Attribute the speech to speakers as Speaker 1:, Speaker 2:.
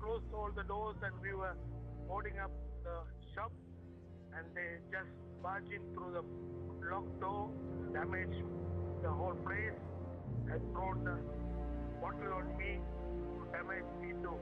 Speaker 1: closed all the doors and we were boarding up the shop and they just barged in through the locked door, damaged the whole place and thrown the bottle on me to damage me too.